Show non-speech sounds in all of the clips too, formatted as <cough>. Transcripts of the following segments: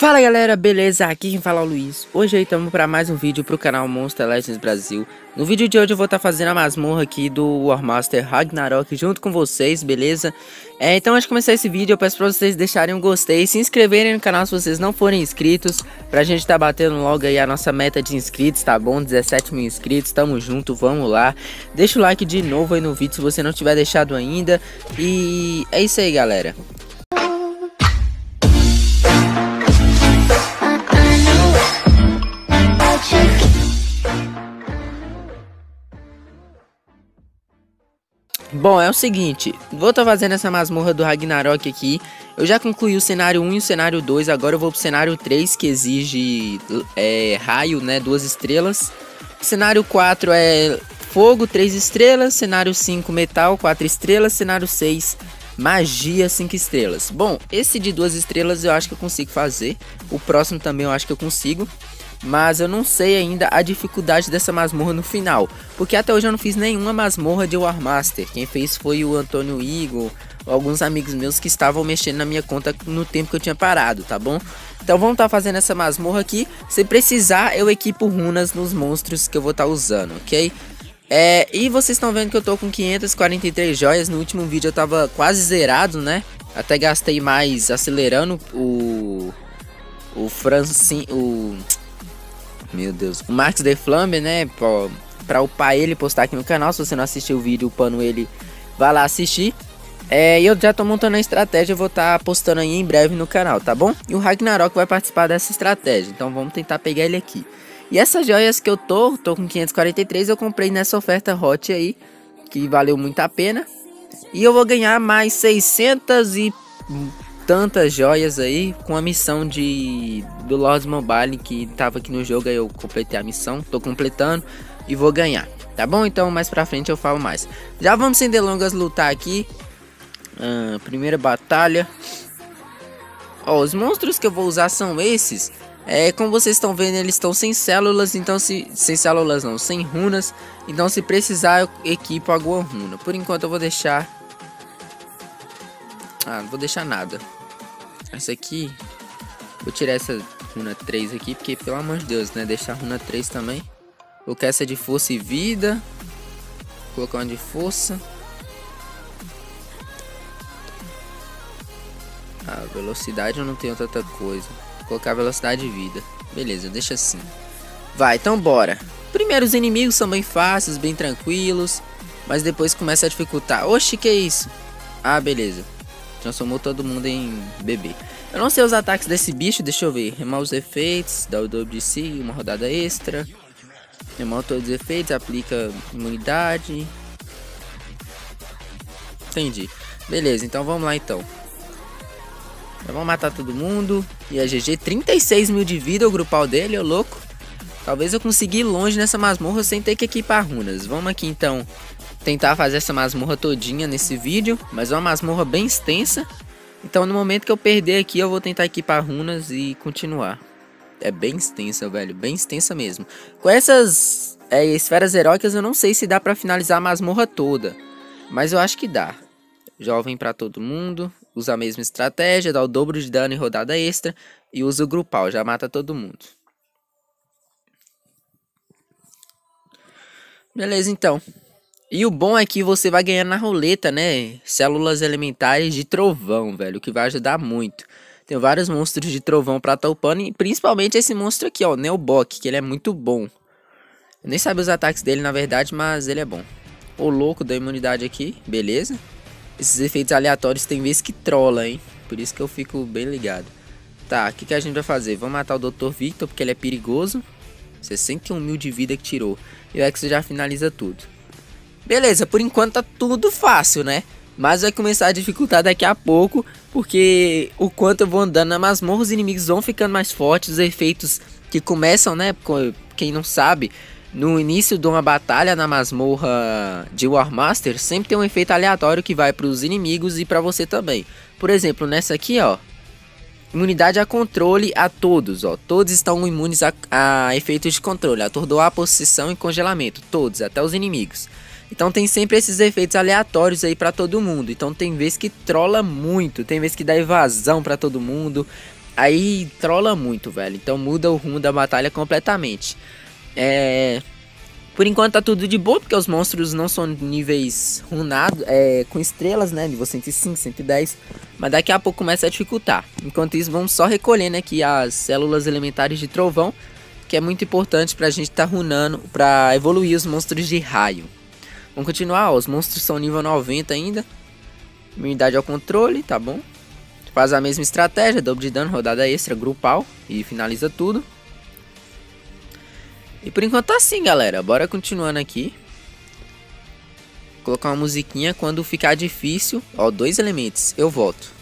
Fala galera, beleza? Aqui quem fala é o Luiz. Hoje aí estamos para mais um vídeo pro canal Monster Legends Brasil. No vídeo de hoje eu vou estar tá fazendo a masmorra aqui do Warmaster Ragnarok junto com vocês, beleza? É, então antes de começar esse vídeo eu peço para vocês deixarem um gostei, se inscreverem no canal se vocês não forem inscritos, pra gente estar tá batendo logo aí a nossa meta de inscritos, tá bom? 17 mil inscritos, tamo junto, vamos lá. Deixa o like de novo aí no vídeo se você não tiver deixado ainda. E é isso aí galera. Bom, é o seguinte, vou estar fazendo essa masmorra do Ragnarok aqui. Eu já concluí o cenário 1 e o cenário 2, agora eu vou pro cenário 3, que exige é, raio, né, duas estrelas. Cenário 4 é fogo, 3 estrelas. Cenário 5, metal, 4 estrelas. Cenário 6, magia, 5 estrelas. Bom, esse de duas estrelas eu acho que eu consigo fazer. O próximo também eu acho que eu consigo mas eu não sei ainda a dificuldade dessa masmorra no final, porque até hoje eu não fiz nenhuma masmorra de War Master. Quem fez foi o Antônio Igor, alguns amigos meus que estavam mexendo na minha conta no tempo que eu tinha parado, tá bom? Então vamos estar tá fazendo essa masmorra aqui. Se precisar, eu equipo runas nos monstros que eu vou estar tá usando, ok? É, e vocês estão vendo que eu tô com 543 joias. No último vídeo eu tava quase zerado, né? Até gastei mais acelerando o. O Francine. O. Meu Deus. O Max de Flambe, né? Pra, pra upar ele postar aqui no canal. Se você não assistiu o vídeo upando ele, vá lá assistir. É, eu já tô montando a estratégia, vou estar tá postando aí em breve no canal, tá bom? E o Ragnarok vai participar dessa estratégia, então vamos tentar pegar ele aqui. E essas joias que eu tô, tô com 543, eu comprei nessa oferta hot aí, que valeu muito a pena. E eu vou ganhar mais 600 e tantas joias aí com a missão de do Lords Mobile que tava aqui no jogo aí eu completei a missão, tô completando e vou ganhar. Tá bom? Então mais pra frente eu falo mais. Já vamos sem delongas lutar aqui. Uh, primeira batalha. Ó, os monstros que eu vou usar são esses. É, como vocês estão vendo, eles estão sem células, então se sem células não, sem runas. Então se precisar eu equipo alguma runa. Por enquanto eu vou deixar Ah, não vou deixar nada. Essa aqui. Vou tirar essa runa 3 aqui, porque pelo amor de Deus, né? Deixar a runa 3 também. Vou colocar essa de força e vida. Colocar uma de força. A velocidade eu não tenho tanta coisa. Vou colocar velocidade e vida. Beleza, deixa assim. Vai, então bora. Primeiro os inimigos são bem fáceis, bem tranquilos. Mas depois começa a dificultar. Oxi, que é isso? Ah, beleza. Transformou todo mundo em bebê. Eu não sei os ataques desse bicho, deixa eu ver. Remove os efeitos, dá o dobro de si, uma rodada extra. Remove todos os efeitos, aplica imunidade. Entendi. Beleza, então vamos lá então. Já vamos matar todo mundo. E a GG, 36 mil de vida o grupal dele, ô louco. Talvez eu consiga ir longe nessa masmorra sem ter que equipar runas. Vamos aqui então tentar fazer essa masmorra todinha nesse vídeo, mas é uma masmorra bem extensa. Então no momento que eu perder aqui, eu vou tentar equipar runas e continuar. É bem extensa, velho, bem extensa mesmo. Com essas é, esferas heróicas eu não sei se dá pra finalizar a masmorra toda, mas eu acho que dá. Jovem para todo mundo, usa a mesma estratégia, dá o dobro de dano em rodada extra e usa o grupal, já mata todo mundo. Beleza, então. E o bom é que você vai ganhar na roleta, né? Células elementares de trovão, velho. Que vai ajudar muito. Tem vários monstros de trovão pra estar upando. E principalmente esse monstro aqui, ó. O Neobok, que ele é muito bom. Eu nem sabia os ataques dele, na verdade, mas ele é bom. O louco da imunidade aqui, beleza. Esses efeitos aleatórios tem vezes que trola, hein? Por isso que eu fico bem ligado. Tá, o que, que a gente vai fazer? Vamos matar o Dr. Victor, porque ele é perigoso. 61 mil de vida que tirou. E o X já finaliza tudo. Beleza, por enquanto tá tudo fácil, né? Mas vai começar a dificultar daqui a pouco, porque o quanto eu vou andando na masmorra, os inimigos vão ficando mais fortes, os efeitos que começam, né? Quem não sabe, no início de uma batalha na masmorra de Warmaster, sempre tem um efeito aleatório que vai para os inimigos e para você também. Por exemplo, nessa aqui, ó, imunidade a controle a todos, ó, todos estão imunes a, a efeitos de controle, atordoar, posição e congelamento, todos, até os inimigos. Então tem sempre esses efeitos aleatórios aí para todo mundo. Então tem vezes que trola muito, tem vezes que dá evasão para todo mundo. Aí trola muito, velho. Então muda o rumo da batalha completamente. É... Por enquanto tá tudo de boa, porque os monstros não são níveis runados, é, com estrelas, né? Nível 105, 110. Mas daqui a pouco começa a dificultar. Enquanto isso, vamos só recolhendo aqui as células elementares de trovão, que é muito importante pra gente tá runando, pra evoluir os monstros de raio. Vamos continuar, ó, os monstros são nível 90 ainda. Unidade ao controle, tá bom? Faz a mesma estratégia, dobro de dano, rodada extra, grupal e finaliza tudo. E por enquanto tá assim, galera. Bora continuando aqui. Vou colocar uma musiquinha quando ficar difícil. Ó, dois elementos. Eu volto.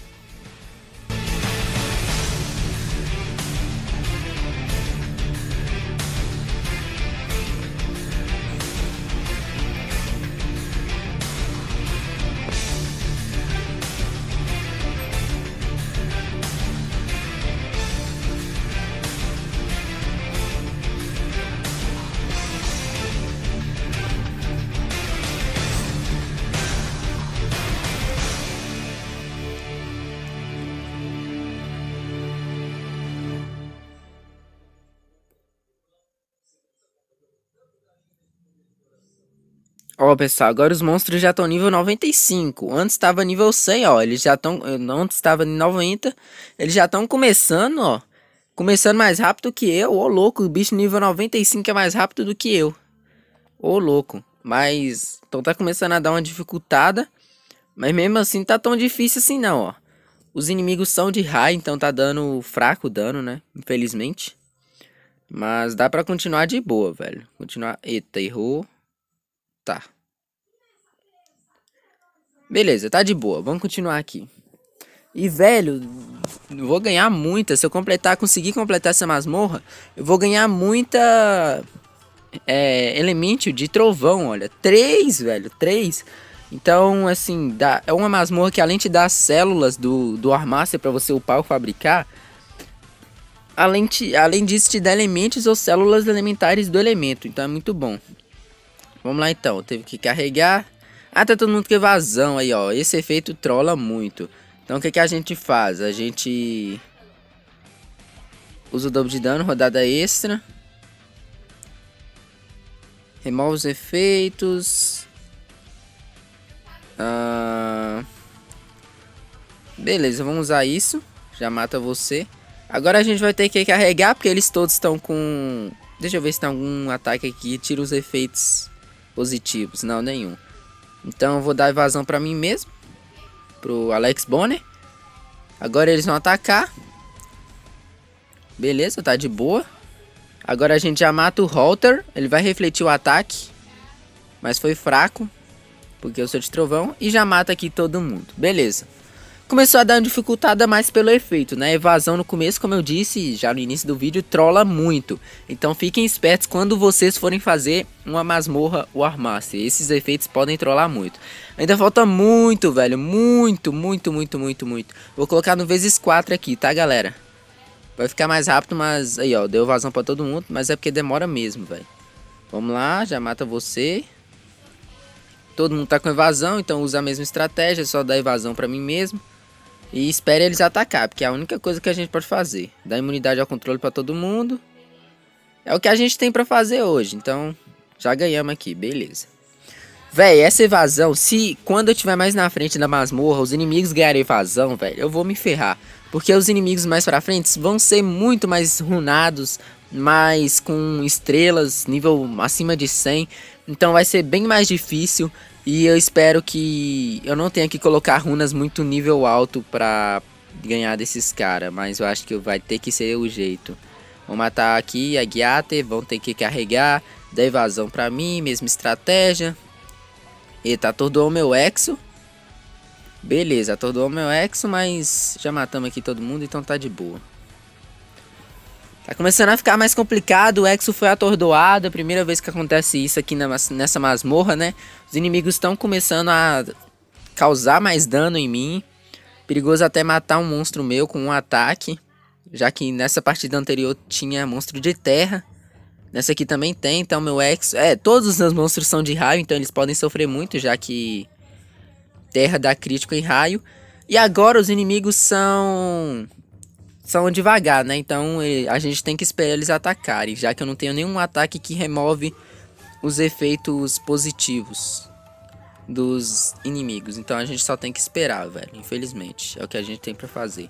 Ó, pessoal, agora os monstros já estão nível 95. Antes estava nível 100, ó. Eles já estão. Antes estava em 90. Eles já estão começando, ó. Começando mais rápido que eu. Ô, louco. O bicho nível 95 é mais rápido do que eu. Ô, louco. Mas. Então tá começando a dar uma dificultada. Mas mesmo assim tá tão difícil assim, não, ó. Os inimigos são de raio, então tá dando fraco dano, né? Infelizmente. Mas dá pra continuar de boa, velho. Continuar. Eita, errou. Tá. Beleza, tá de boa. Vamos continuar aqui. E, velho, vou ganhar muita. Se eu completar, conseguir completar essa masmorra, eu vou ganhar muita é, elemento de trovão, olha. Três, velho, três. Então, assim, dá, é uma masmorra que além de dar células do, do Armaster para você upar ou fabricar, além, de, além disso te dá elementos ou células elementares do elemento. Então é muito bom. Vamos lá então, teve que carregar. Ah, tá todo mundo com evasão aí, ó. Esse efeito trola muito. Então o que, que a gente faz? A gente usa o dobro de dano, rodada extra. Remove os efeitos. Ah... Beleza, vamos usar isso. Já mata você. Agora a gente vai ter que carregar, porque eles todos estão com... Deixa eu ver se tem algum ataque aqui. Tira os efeitos positivos. Não, nenhum. Então eu vou dar evasão pra mim mesmo. Pro Alex Bonner. Agora eles vão atacar. Beleza, tá de boa. Agora a gente já mata o Halter. Ele vai refletir o ataque. Mas foi fraco. Porque eu sou de trovão. E já mata aqui todo mundo. Beleza começou a dar uma dificultada mais pelo efeito, né? Evasão no começo, como eu disse já no início do vídeo, trola muito. Então fiquem espertos quando vocês forem fazer uma masmorra Warmaster. Esses efeitos podem trollar muito. Ainda falta muito, velho. Muito, muito, muito, muito, muito. Vou colocar no vezes 4 aqui, tá, galera? Vai ficar mais rápido, mas... Aí, ó, deu evasão pra todo mundo, mas é porque demora mesmo, velho. Vamos lá, já mata você. Todo mundo tá com evasão, então usa a mesma estratégia, só dá evasão pra mim mesmo. E espere eles atacar, porque é a única coisa que a gente pode fazer. Dar imunidade ao controle para todo mundo. É o que a gente tem para fazer hoje. Então, já ganhamos aqui, beleza. Véi, essa evasão, se quando eu estiver mais na frente da masmorra, os inimigos ganharem evasão, velho, eu vou me ferrar. Porque os inimigos mais pra frente vão ser muito mais runados, mais com estrelas, nível acima de 100. Então vai ser bem mais difícil. E eu espero que eu não tenha que colocar runas muito nível alto pra ganhar desses caras. Mas eu acho que vai ter que ser o jeito. Vou matar aqui a Guiate, vão ter que carregar. Dar evasão pra mim, mesma estratégia. Eita, atordoou meu Exo. Beleza, atordoou meu Exo, mas já matamos aqui todo mundo, então tá de boa. Tá começando a ficar mais complicado, o Exo foi atordoado, é a primeira vez que acontece isso aqui nessa masmorra, né? Os inimigos estão começando a causar mais dano em mim. Perigoso até matar um monstro meu com um ataque, já que nessa partida anterior tinha monstro de terra. Nessa aqui também tem, então meu Exo... É, todos os meus monstros são de raio, então eles podem sofrer muito, já que terra dá crítico em raio. E agora os inimigos são são devagar, né? Então a gente tem que esperar eles atacarem, já que eu não tenho nenhum ataque que remove os efeitos positivos dos inimigos. Então a gente só tem que esperar, velho. Infelizmente, é o que a gente tem para fazer.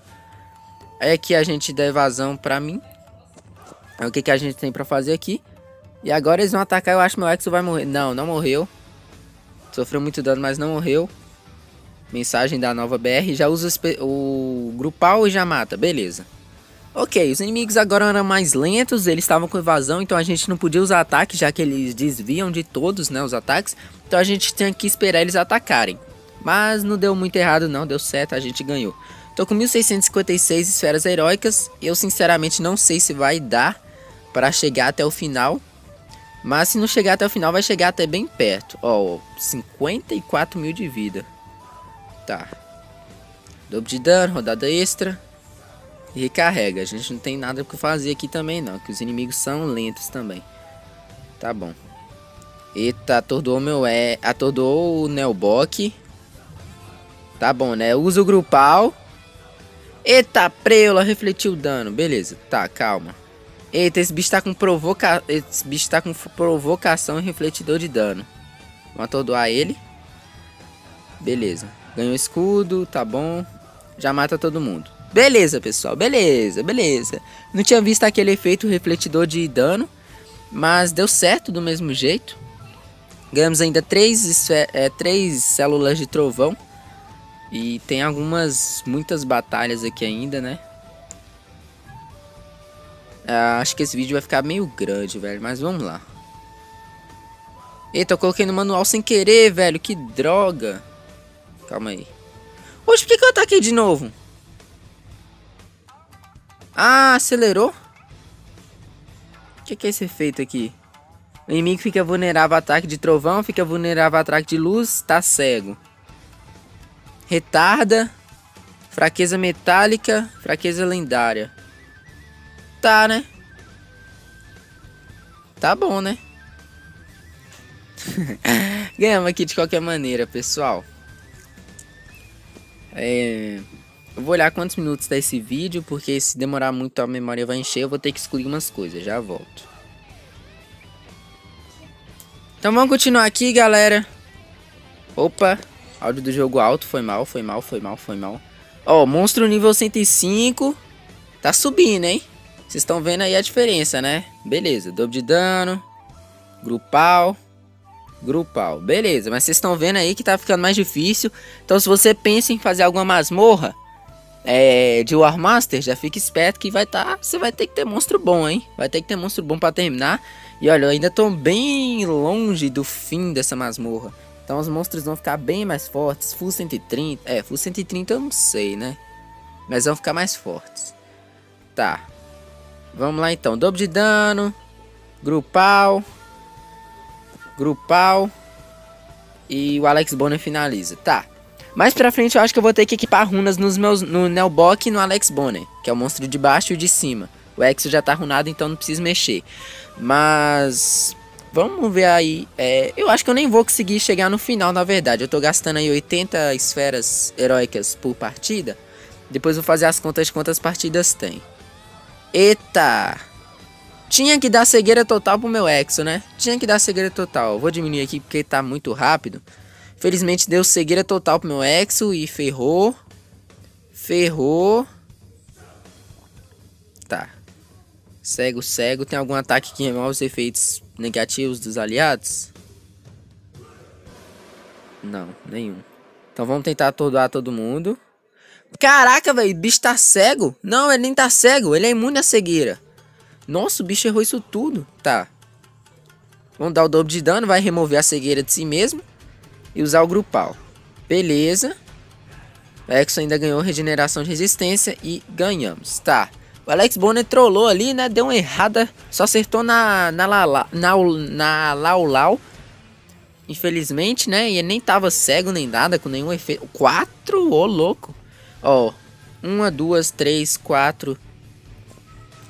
Aí aqui a gente dá evasão pra mim. É o que, que a gente tem pra fazer aqui. E agora eles vão atacar, eu acho que meu Exo vai morrer. Não, não morreu. Sofreu muito dano, mas não morreu. Mensagem da nova BR. Já usa o grupal e já mata. Beleza. Ok, os inimigos agora eram mais lentos, eles estavam com evasão, então a gente não podia usar ataque, já que eles desviam de todos, né, os ataques. Então a gente tinha que esperar eles atacarem. Mas não deu muito errado não, deu certo, a gente ganhou. Tô com 1656 esferas heróicas, eu sinceramente não sei se vai dar para chegar até o final. Mas se não chegar até o final, vai chegar até bem perto. Ó, 54 mil de vida. Tá. Dobro de dano, rodada extra. E recarrega. A gente não tem nada que fazer aqui também não. Que os inimigos são lentos também. Tá bom. Eita, atordoou meu... É, atordoou o Nelbok. Tá bom, né? Usa o grupal. Eita, preula, refletiu o dano. Beleza, tá, calma. Eita, esse bicho tá com provoca... Esse bicho tá com provocação e refletidor de dano. Vamos atordoar ele. Beleza. Ganhou escudo, tá bom. Já mata todo mundo. Beleza, pessoal. Beleza, beleza. Não tinha visto aquele efeito refletidor de dano. Mas deu certo do mesmo jeito. Ganhamos ainda três, é, três células de trovão. E tem algumas, muitas batalhas aqui ainda, né? Ah, acho que esse vídeo vai ficar meio grande, velho. Mas vamos lá. Eita, eu coloquei no manual sem querer, velho. Que droga. Calma aí. Oxe, por que, que eu ataquei de novo? Ah, acelerou? O que, que é esse efeito aqui? O inimigo fica vulnerável a ataque de trovão, fica vulnerável a ataque de luz, tá cego. Retarda. Fraqueza metálica, fraqueza lendária. Tá, né? Tá bom, né? <laughs> Ganhamos aqui de qualquer maneira, pessoal. É... Eu vou olhar quantos minutos tá esse vídeo, porque se demorar muito a memória vai encher, eu vou ter que excluir umas coisas, já volto. Então vamos continuar aqui, galera. Opa, áudio do jogo alto, foi mal, foi mal, foi mal, foi mal. Ó, monstro nível 105, tá subindo, hein? Vocês estão vendo aí a diferença, né? Beleza, dobro de dano, grupal, grupal. Beleza, mas vocês estão vendo aí que tá ficando mais difícil. Então se você pensa em fazer alguma masmorra é, de War Master, já fica esperto que vai. Tá, você vai ter que ter monstro bom, hein? Vai ter que ter monstro bom pra terminar. E olha, eu ainda tô bem longe do fim dessa masmorra. Então os monstros vão ficar bem mais fortes. Full 130. É, Full 130 eu não sei, né? Mas vão ficar mais fortes. Tá. Vamos lá então. Dobro de dano. Grupal grupal. E o Alex Bonner finaliza. Tá. Mais pra frente eu acho que eu vou ter que equipar runas nos meus, no Nelbok e no Alex Bonner. Que é o monstro de baixo e de cima. O Exo já tá runado, então não preciso mexer. Mas... Vamos ver aí. É, eu acho que eu nem vou conseguir chegar no final, na verdade. Eu tô gastando aí 80 esferas heróicas por partida. Depois vou fazer as contas de quantas partidas tem. Eita! Tinha que dar cegueira total pro meu Exo, né? Tinha que dar cegueira total. vou diminuir aqui porque tá muito rápido. Felizmente deu cegueira total pro meu Exo e ferrou. Ferrou. Tá. Cego, cego. Tem algum ataque que remove os efeitos negativos dos aliados? Não, nenhum. Então vamos tentar atordoar todo mundo. Caraca, velho, bicho tá cego? Não, ele nem tá cego, ele é imune à cegueira. Nossa, o bicho errou isso tudo. Tá. Vamos dar o dobro de dano, vai remover a cegueira de si mesmo. E usar o grupal. Beleza. O Exo ainda ganhou regeneração de resistência e ganhamos. Tá. O Alex Bonner trollou ali, né? Deu uma errada. Só acertou na, na, na, na, na Lau Lau. Infelizmente, né? E ele nem tava cego nem nada, com nenhum efeito. Quatro? Ô, louco. Ó. Uma, duas, três, quatro,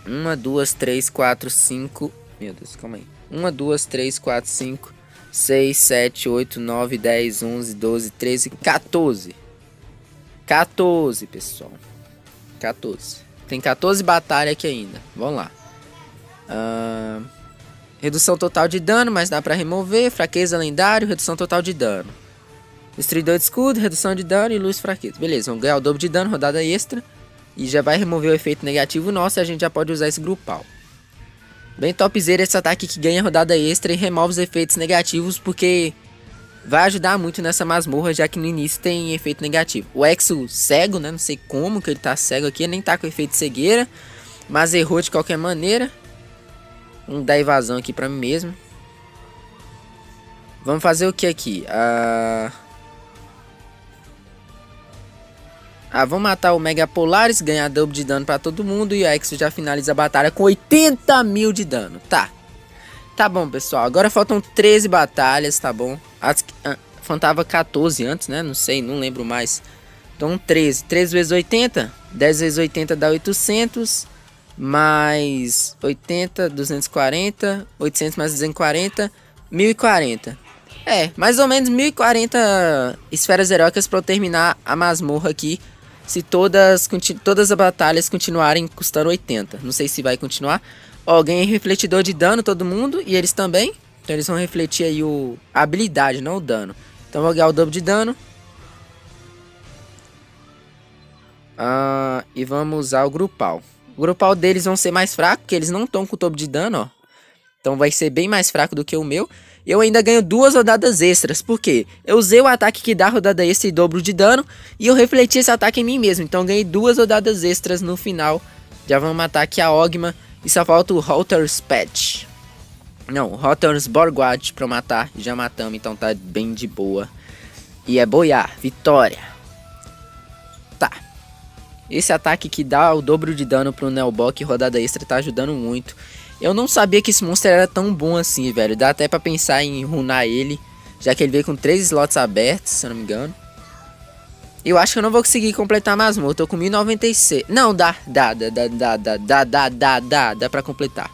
uma, duas, três, quatro, cinco. Meu Deus, calma aí. Uma, duas, três, quatro, cinco, seis, sete, oito, nove, dez, onze, doze, treze, 14. 14, pessoal. 14. Tem 14 batalhas aqui ainda. Vamos lá. Uh, redução total de dano, mas dá pra remover. Fraqueza lendário, redução total de dano. Destruidor de escudo, redução de dano e luz fraqueza. Beleza, vamos ganhar o dobro de dano, rodada extra. E já vai remover o efeito negativo nosso e a gente já pode usar esse grupal. Bem topzera esse ataque que ganha rodada extra e remove os efeitos negativos, porque vai ajudar muito nessa masmorra, já que no início tem efeito negativo. O Exo cego, né? Não sei como que ele tá cego aqui, nem tá com efeito cegueira. Mas errou de qualquer maneira. Vamos dar evasão aqui pra mim mesmo. Vamos fazer o que aqui? Ah... Ah, vamos matar o Mega Polaris, ganhar dobro de dano pra todo mundo. E o Exo já finaliza a batalha com 80 mil de dano. Tá. Tá bom, pessoal. Agora faltam 13 batalhas, tá bom? As, ah, faltava 14 antes, né? Não sei, não lembro mais. Então 13. 13 vezes 80. 10 vezes 80 dá 800. Mais 80, 240. 800 mais 240. 1040. É, mais ou menos 1040 esferas heróicas para eu terminar a masmorra aqui. Se todas, todas as batalhas continuarem custando 80. Não sei se vai continuar. Ó, ganhei refletidor de dano todo mundo. E eles também. Então eles vão refletir aí o, a habilidade, não o dano. Então vou ganhar o dobro de dano. Ah, e vamos usar o grupal. O grupal deles vão ser mais fraco, porque eles não estão com o dobro de dano, ó. Então vai ser bem mais fraco do que o meu. Eu ainda ganho duas rodadas extras. Por quê? Eu usei o ataque que dá rodada extra e dobro de dano. E eu refleti esse ataque em mim mesmo. Então ganhei duas rodadas extras no final. Já vamos matar aqui a Ogma. E só falta o Halter's Patch. Não, Halter's Borguard pra matar. Já matamos, então tá bem de boa. E é boiar. Vitória. Tá. Esse ataque que dá o dobro de dano pro Neobok rodada extra tá ajudando muito. Eu não sabia que esse monstro era tão bom assim, velho. Dá até pra pensar em runar ele. Já que ele veio com três slots abertos, se eu não me engano. Eu acho que eu não vou conseguir completar a masmorra. Eu tô com 1096. Não, dá, dá, dá, dá, dá, dá, dá, dá, dá, dá pra completar.